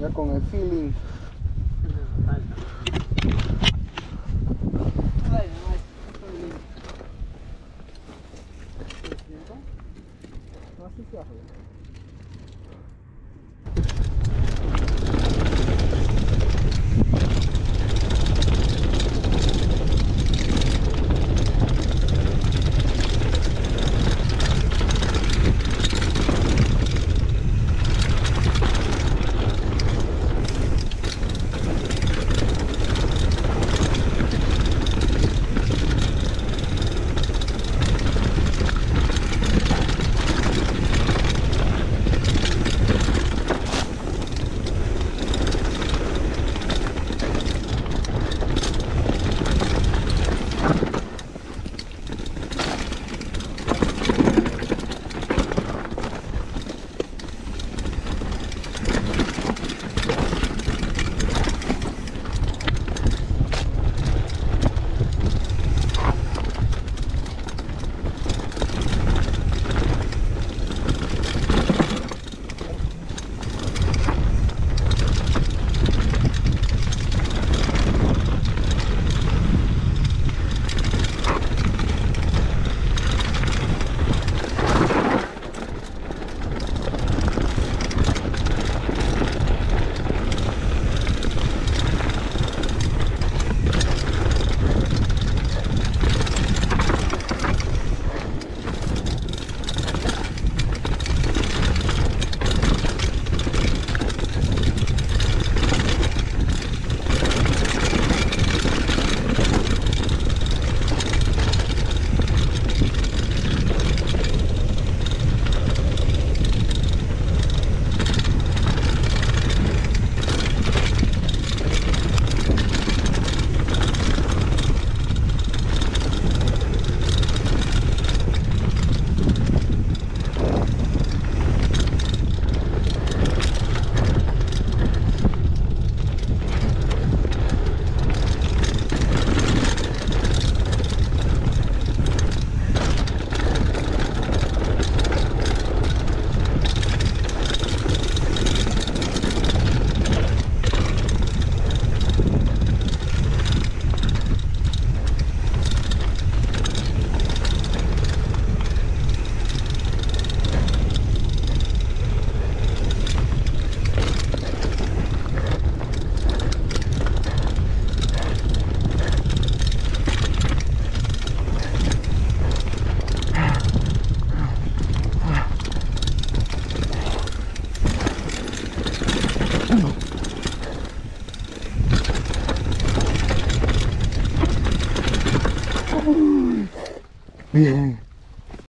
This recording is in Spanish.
Ya con el feeling. 嗯